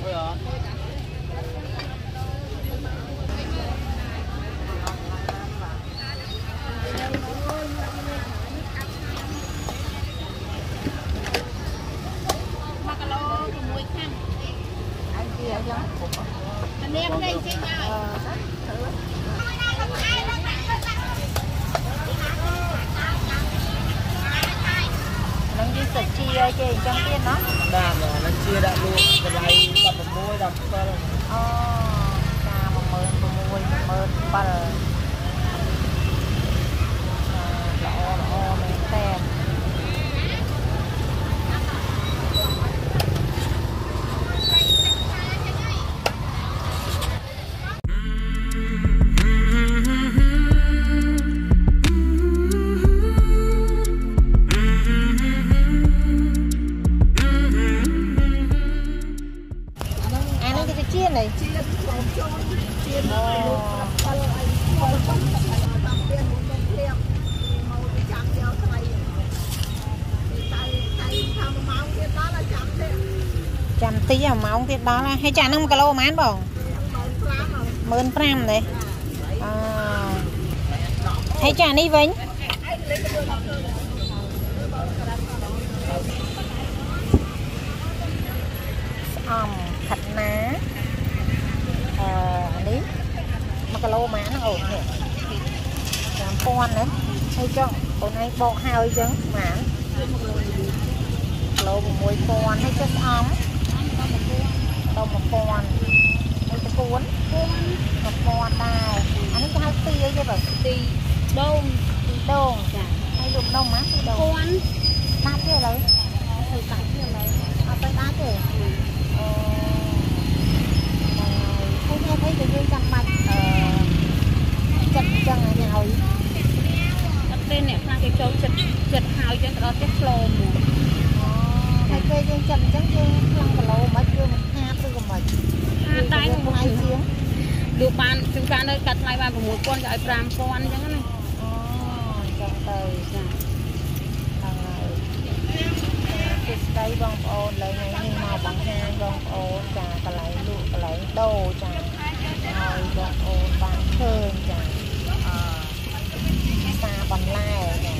1គីឡូ6ខាំ អញជាអញ្ចឹង អានេះនេះចេញហើយ អឺ នឹងយីសាច់ជាគេអញ្ចឹងទៀតណាបាទបងនឹងជាដាក់លក់តម្លៃ16 17អូចា16000 17000ល្អល្អមែនតើ ដល់ហើយចាហ្នឹង1គីឡូប៉ុន្មានបង15000ទេអឺហើយចានេះវិញស្អំខាត់ណាអឺនេះ1គីឡូប៉ុន្មានហ្នឹងអូននេះ5000ណាហើយចុះអូនឯងបកហើយអញ្ចឹងប៉ុន្មានគីឡូ6000ហើយចុះស្អំ ដល់1000ហើយតកួន1000ដែរអានេះគេហៅទីអីគេបើទីដូងទីដងចាហើយលុបដងម៉ាទីដងពាន់ដាច់ទេឥឡូវទៅកាច់ទៀតឡើយអត់ទៅដាច់ទេអូហើយហេតុអីក៏យើងចាំបាច់អឺចិត្តអញ្ចឹងឲ្យហើយអត់ទេអ្នកខ្លះគេចូលចិត្តចិត្តហើយចឹងទៅដល់ផ្ទះឆ្លោមមកអូហើយពេលយើងចិត្តអញ្ចឹងយើងខ្លាំងគីឡូមិនយើងមិនខាតឬក៏មិន ហាតែមក ថ្លៃជាង លក់បានជួនកាលនៅកាត់ថ្លៃបាន6000ក៏ឲ្យ5000អញ្ចឹងណាអូអញ្ចឹងទៅចាហ្នឹងហើយចាសួស្ដីបងប្អូនឡើយថ្ងៃនេះមកបង្ហាញបងប្អូនចាកន្លែងលក់កន្លែងដូរចាហើយបងប្អូនបានឃើញចាអឺផ្សារបន្លែចាចា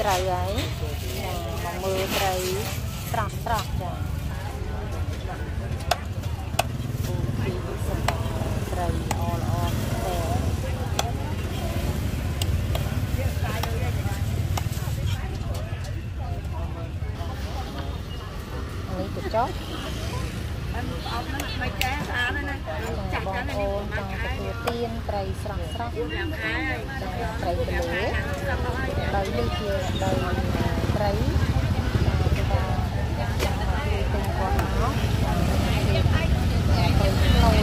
ត្រីត្រូវហើយចាមកមើលត្រីស្រស់ស្រស់ចាពូពីសម្រាប់ត្រីល្អល្អតែនេះទៅចុះ អត់អត់ហ្នឹងមិនចាស្អាតណា ចាបងប្អូនចង់ទទួលទានត្រីស្រស់ស្រស់ យ៉ាងហើយ ចាត្រីទលេ ដោយនេះជាដោយត្រីគេថាចាំមកទីទិញគាត់មកត្រីផ្លោហើយ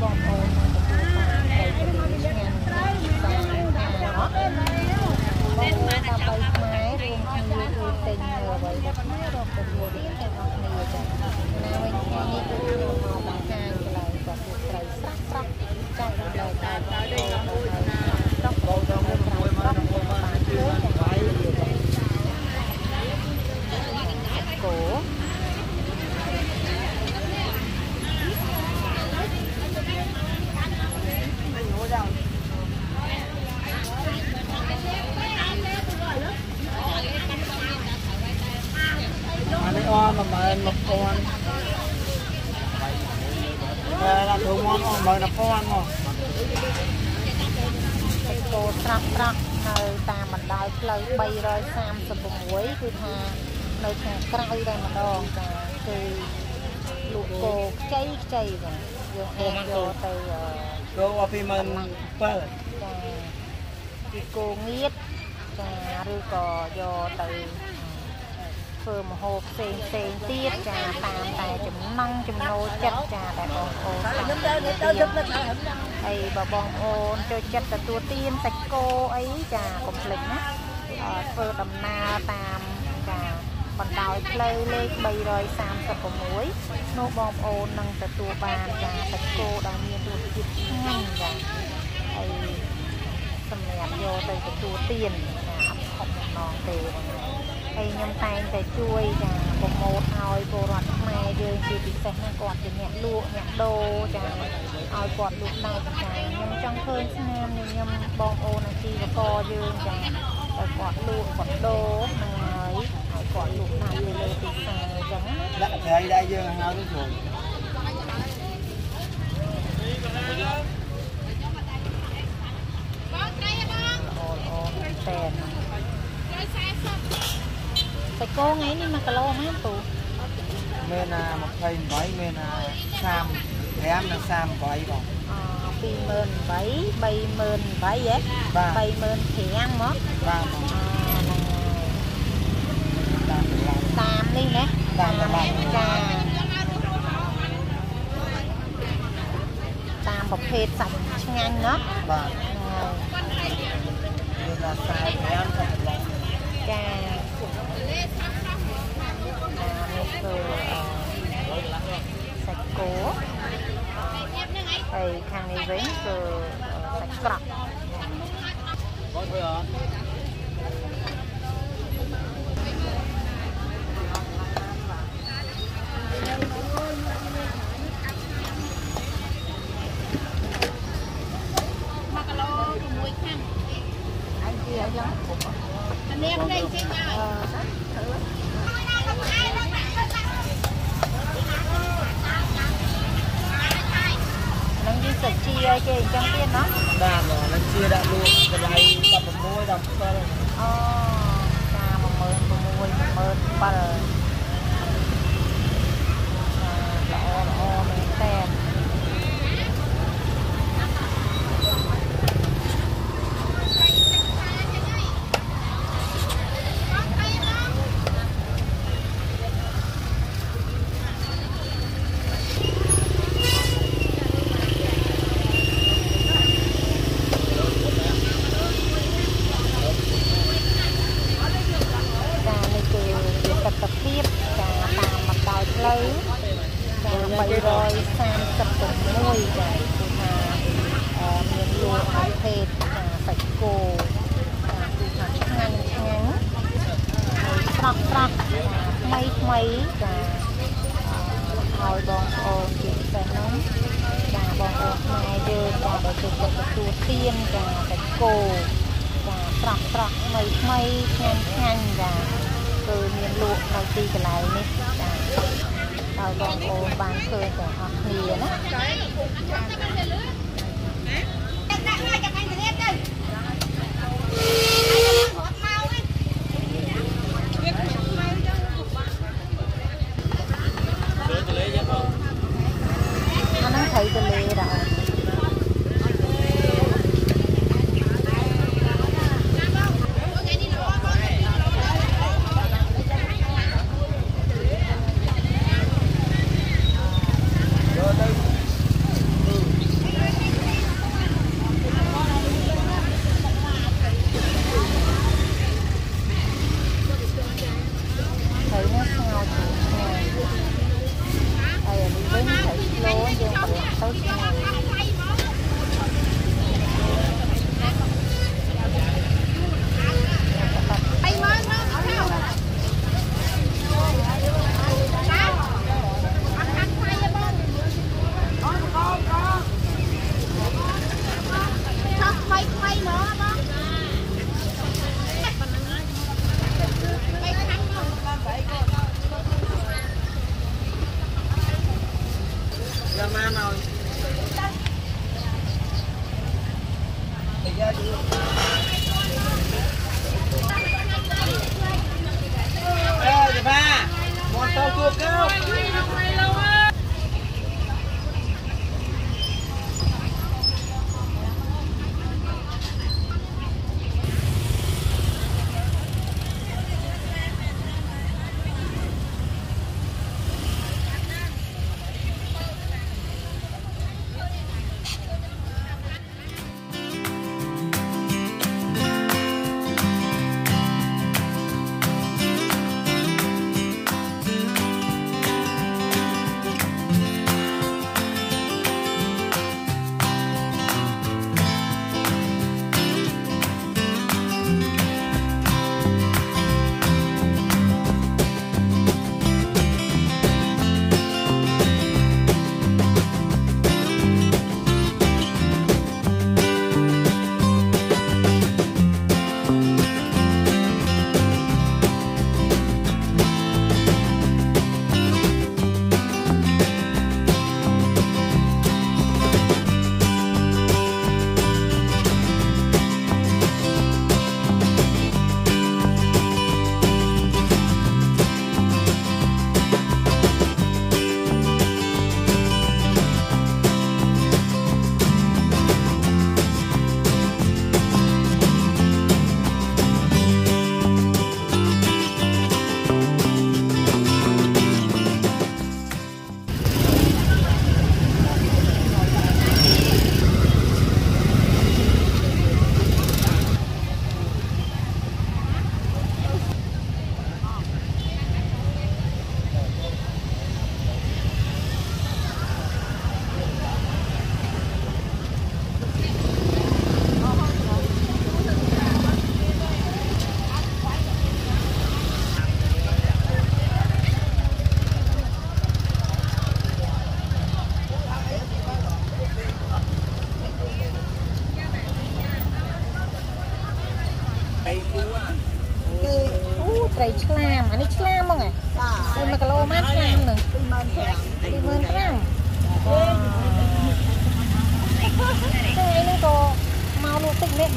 បងប្អូននឹងទទួលបានត្រីទលេឆ្ងាញ់សាហាវបងប្អូនដើម្បីខ្មែររួមគ្នាជួយទិញនៅអ្វីដែលខ្មែររកទទួលរៀនទាំងអស់គ្នាចា៎ណាវិញថ្ងៃនេះគឺខ្ញុំមកបង្ហាញកន្លែងប្រភេទត្រីស្រស់ស្រស់ចង់ដល់ដល់ដល់ដល់ស្រស់បងទៅមួយមួយមកមកបានជួយទាំងអស់គ្នាចា៎គោ អានេះអស់11000តែ ដាក់ធំមក11000មកសាច់គោត្រាស់ត្រាស់នៅតាមបណ្ដោយផ្លូវ336គឺថានៅខាងក្រៅតែម្ដងចាគឺលក់គោខ្ចីខ្ចីចាយើងអាចយកទៅអឺគោអស់27000ចាពីគោងៀតចាឬក៏យកទៅធ្វើម្ហូបផ្សេងផ្សេងទៀត ចាតាមតែចំណង់ចំណូលចិត្តចាតែបងប្អូនខ្ញុំទៅទៅយកនឹកហើយបើបងប្អូនចូលចិត្តទទួលទានសាច់គោអីចាកុំភ្លេចណាអឺធ្វើដំណើរតាមចាបណ្ដោយផ្លូវលេខ336នោះបងប្អូននឹងទទួលបានចាសាច់គោដែលមានរសជាតិឆ្ងាញ់ចាហើយសម្រាប់យកទៅទទួលទានចាអត់ខុសបំណងទេបងប្អូន ហើយខ្ញុំតែងតែជួយចាប្រម៉ូទឲ្យពលរដ្ឋខ្មែរយើងជាពិសេសណាគាត់ជាអ្នកលក់អ្នកដូរចាឲ្យគាត់លក់ដែរចាខ្ញុំចង់ឃើញស្នាមនៃខ្ញុំបងប្អូនអាជីវករយើងចាឲ្យគាត់លក់គាត់ដូរហ្នឹងហើយឲ្យគាត់លក់តាមទៅលើទីផ្សារអញ្ចឹងណាដាក់ត្រីដែរយើងហៅទៅជួយ ល្អល្អមែនតើសាច់ គោថ្ងៃនេះ1គីឡូហ្មងពូមានណា28មានណា35និង38បង28000 38000ហ៎35000ហ្មងបាទតាមនេះណាតាមប្រឡងចាតាមប្រភេទសាច់ឆ្ងាញ់ណោះបាទហើយមានដល់35ប្រឡងចា អានេះគឺអឺសាច់គោហើយខាងនេះវិញគឺសាច់ក្រកបងធ្វើអត់ 17000ចាល្អល្អមែនតើ ចានេះគឺជាទស្សនភាពចាតាមបណ្ដោយ ផ្លូវចា336ចាគឺថាអឺមានលក់ប្រភេទចាសាច់គោចាគឺថាឆ្ងាញ់ឆ្ងាញ់ហើយស្រស់ស្រស់ចាថ្មីថ្មីចាអឺឲ្យបងប្អូនជាពិសេសនោះចាបងប្អូនខ្មែរយើងចាដែលចូលចិត្តទទួលទានចាសាច់គោចាស្រស់ស្រស់ថ្មីថ្មីឆ្ងាញ់ឆ្ងាញ់ចា គឺមានលក់នៅទីកន្លែងនេះចាដល់បងប្អូនបានឃើញទាំងអស់គ្នាណាអាហ្នឹងត្រីទលេដែរយក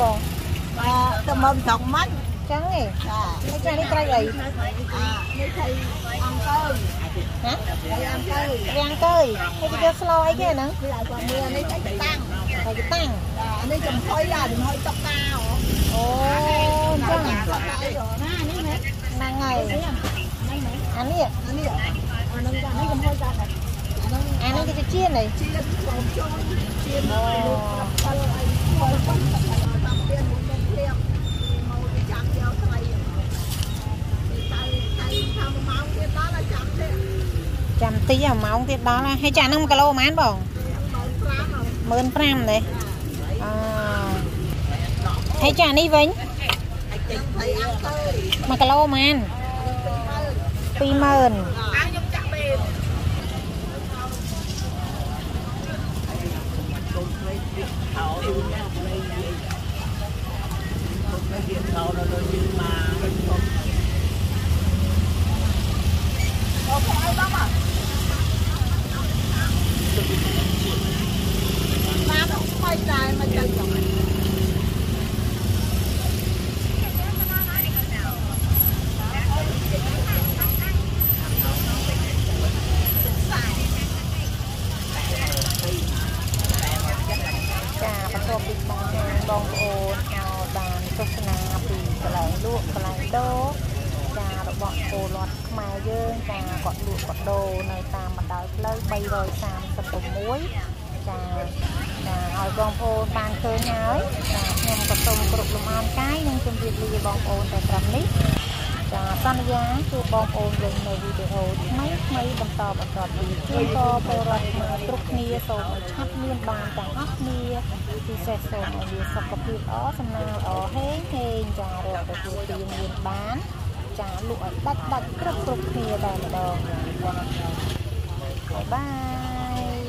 បងទៅមកចង់មិនចឹងឯងចាហើយចានេះត្រីអីនេះថៃអង្គើហ៎ថៃអង្គើរាំងកើយហើយគេយកស្លោអីគេហ្នឹងវាឲ្យគាត់មើលនេះតែតាំងហើយគេតាំងអានេះចំហុយអាចំហុយតុកតាអូអញ្ចឹងណានេះណាហ្នឹងហើយអានេះអានេះអានឹងអានេះចំហុយតាអានឹងអានេះគេទៅជៀនហីជាចូលចូលជាអូផលអីផលផលតាមទៀតមួយមុខព្រាមមកចាំយកថ្លៃតែតែថាមួយម៉ោងទៀតដល់ឲ្យ ចាំទេចាំតិចអាម៉ោងទៀតដល់ហើយហើយចាហ្នឹង1គីឡូប៉ុន្មានបងម៉ោង5ហើយ15000ទេអឺហើយចានេះវិញថៃអង្គើ1គីឡូប៉ុន្មាន20000 ខ្ញុំចាក់ពេល បានអត់ស្បៃដែរមកចឹងចឹងចាបន្ទាប់ពីបងបងប្អូនឲ្យបានទស្សនាពីកន្លែងលក់កន្លែងដូរចារបស់ពលរដ្ឋខ្មែរយើងចាគាត់លក់គាត់ដូរនៅតាមបណ្ដោយផ្លូវ336ចាចាឲ្យបងប្អូនបានឃើញហើយចាខ្ញុំក៏សូមគ្រប់លំអរកាយនិង ជម្រាបលាបងប្អូនតែត្រឹមនេះចាសន្យាជួបបងប្អូនវិញនៅវីដេអូថ្មីថ្មីបន្តបន្តទៀតជួយក៏ពលរដ្ឋខ្មែរគ្រប់គ្នាសូមឲ្យឆាប់មានបានទាំងអស់គ្នាពិសេសសូមឲ្យមានសុខភាពល្អសំណាងល្អហេងហេងចារកទទួលទានមានបានចាលក់ឲ្យដាច់ដាច់គ្រប់គ្រប់គ្នាតែម្ដងបាយបាយ